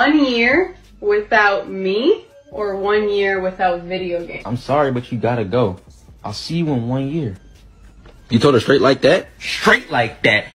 one year without me or one year without video games? I'm sorry, but you gotta go. I'll see you in one year. You told her straight like that? Straight like that.